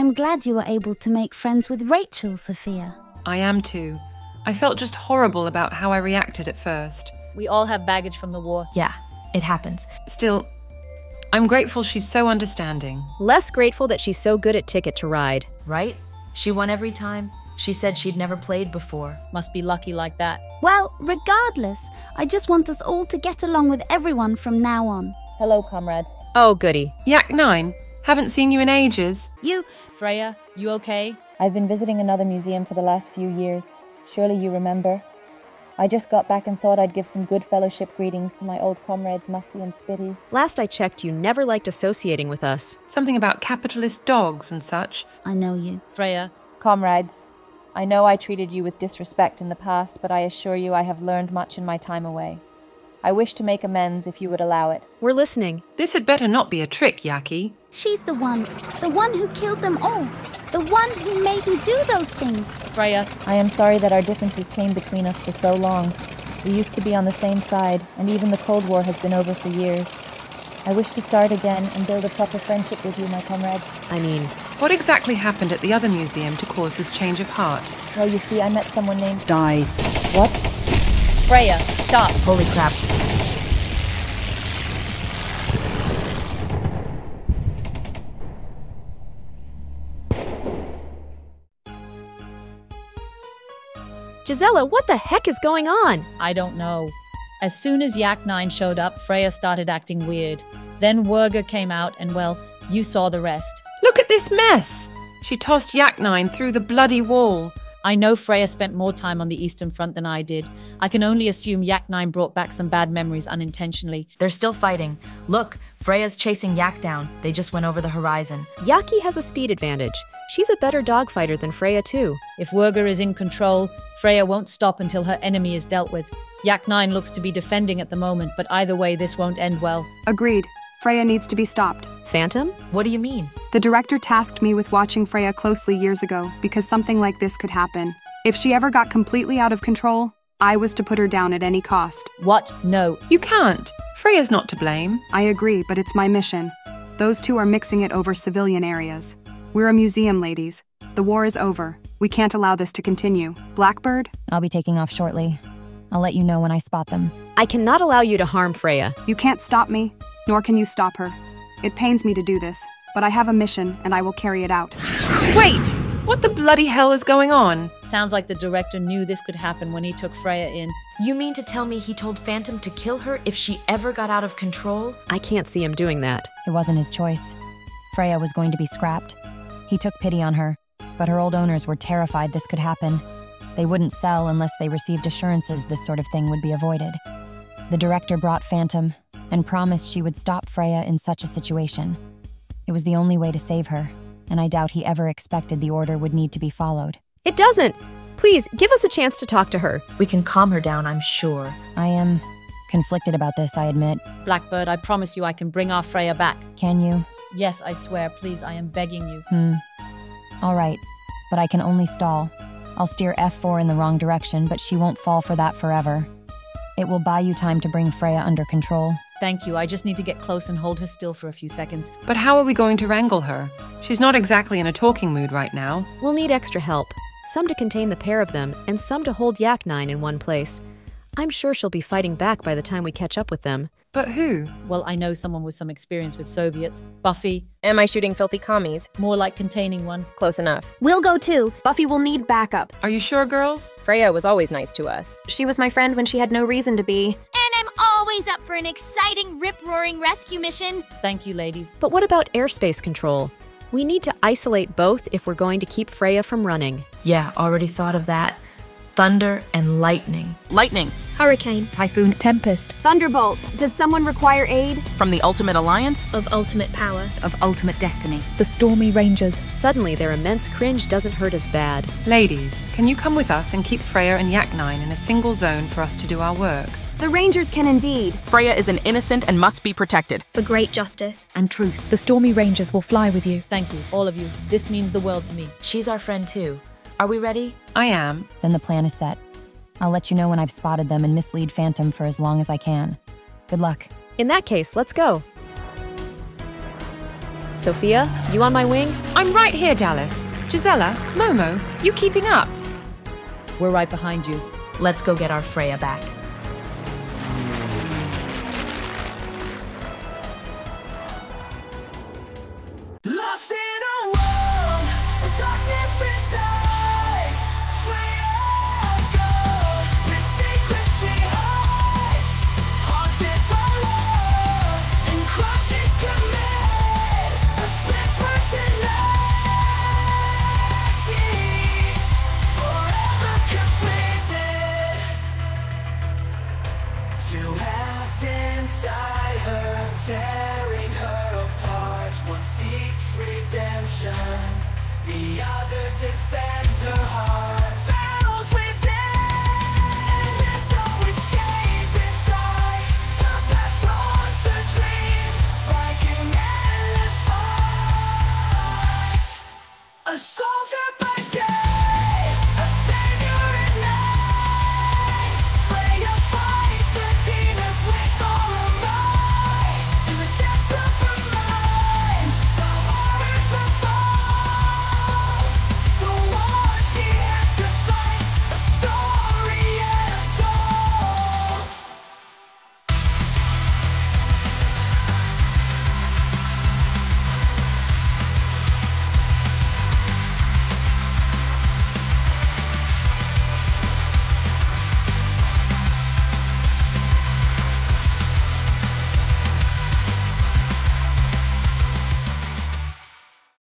I'm glad you were able to make friends with Rachel, Sophia. I am too. I felt just horrible about how I reacted at first. We all have baggage from the war. Yeah, it happens. Still, I'm grateful she's so understanding. Less grateful that she's so good at Ticket to Ride. Right? She won every time. She said she'd never played before. Must be lucky like that. Well, regardless, I just want us all to get along with everyone from now on. Hello, comrades. Oh, goody. Yak 9, haven't seen you in ages. You. Freya, you okay? I've been visiting another museum for the last few years. Surely you remember. I just got back and thought I'd give some good fellowship greetings to my old comrades Mussy and Spitty. Last I checked, you never liked associating with us. Something about capitalist dogs and such. I know you. Freya, Comrades, I know I treated you with disrespect in the past, but I assure you I have learned much in my time away. I wish to make amends if you would allow it. We're listening. This had better not be a trick, Yaki. She's the one. The one who killed them all. The one who made me do those things. Freya, I am sorry that our differences came between us for so long. We used to be on the same side, and even the Cold War has been over for years. I wish to start again and build a proper friendship with you, my comrades. I mean, What exactly happened at the other museum to cause this change of heart? Well, you see, I met someone named. Die. What? Freya, stop. Holy crap. Gisela, what the heck is going on? I don't know. As soon as Yak 9 showed up, Freya started acting weird. Then Würger came out, and well, you saw the rest. Look at this mess! She tossed Yak 9 through the bloody wall. I know Freya spent more time on the Eastern Front than I did. I can only assume Yak 9 brought back some bad memories unintentionally. They're still fighting. Look, Freya's chasing Yak down. They just went over the horizon. Yaki has a speed advantage. She's a better dogfighter than Freya, too. If Würger is in control, Freya won't stop until her enemy is dealt with. Yak 9 looks to be defending at the moment, but either way, this won't end well. Agreed. Freya needs to be stopped. Phantom? What do you mean? The director tasked me with watching Freya closely years ago because something like this could happen. If she ever got completely out of control, I was to put her down at any cost. What? No. You can't. Freya's not to blame. I agree, but it's my mission. Those two are mixing it over civilian areas. We're a museum, ladies. The war is over. We can't allow this to continue. Blackbird? I'll be taking off shortly. I'll let you know when I spot them. I cannot allow you to harm Freya. You can't stop me, nor can you stop her. It pains me to do this, but I have a mission and I will carry it out. Wait! What the bloody hell is going on? Sounds like the director knew this could happen when he took Freya in. You mean to tell me he told Phantom to kill her if she ever got out of control? I can't see him doing that. It wasn't his choice. Freya was going to be scrapped. He took pity on her, but her old owners were terrified this could happen. They wouldn't sell unless they received assurances this sort of thing would be avoided. The director brought Phantom and promised she would stop Freya in such a situation. It was the only way to save her, and I doubt he ever expected the order would need to be followed. It doesn't! Please, give us a chance to talk to her. We can calm her down, I'm sure. I am conflicted about this, I admit. Blackbird, I promise you I can bring our Freya back. Can you? Yes, I swear, please, I am begging you. Hmm. All right, but I can only stall. I'll steer F4 in the wrong direction, but she won't fall for that forever. It will buy you time to bring Freya under control. Thank you. I just need to get close and hold her still for a few seconds. But how are we going to wrangle her? She's not exactly in a talking mood right now. We'll need extra help. Some to contain the pair of them, and some to hold Yak 9 in one place. I'm sure she'll be fighting back by the time we catch up with them. But who? Well, I know someone with some experience with Soviets. Buffy, Am I shooting filthy commies? more like containing one. Close enough. We'll go too. Buffy will need backup. Are you sure, girls? Freya was always nice to us. She was my friend when she had no reason to be. And I'm always up for an exciting, rip roaring rescue mission. Thank you, ladies. But what about airspace control? We need to isolate both if we're going to keep Freya from running. Yeah, already thought of that. Thunder and lightning. Lightning Hurricane. Typhoon. Tempest. Thunderbolt. Does someone require aid? from the Ultimate Alliance Of ultimate power. Of ultimate destiny. The Stormy Rangers. Suddenly, their immense cringe doesn't hurt as bad. Ladies, can you come with us and keep Freya and Yak 9 in a single zone for us to do our work? The Rangers can indeed. Freya is an innocent and must be protected. For great justice. And truth. The Stormy Rangers will fly with you. Thank you, all of you. This means the world to me. She's our friend too. Are we ready? I am. Then the plan is set. I'll let you know when I've spotted them and mislead Phantom for as long as I can. Good luck. In that case, let's go. Sophia, you on my wing? I'm right here, Dallas. Gisela, Momo, you keeping up? We're right behind you. Let's go get our Freya back. One seeks redemption, the other defends her heart.